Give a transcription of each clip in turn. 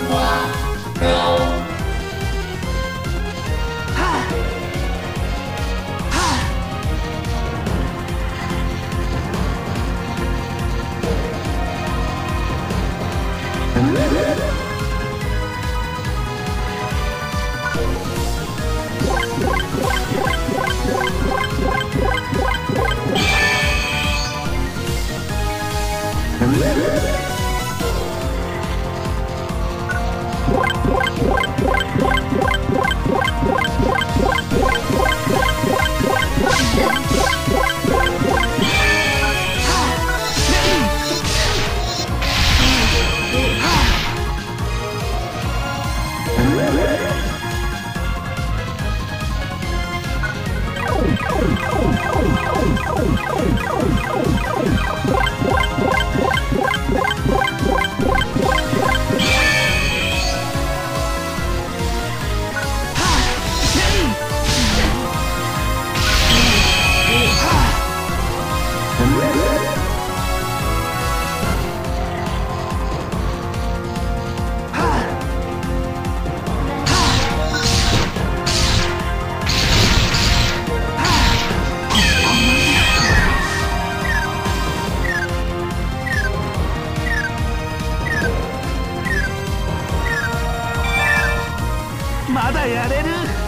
Yeah. まだやれる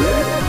Yeah.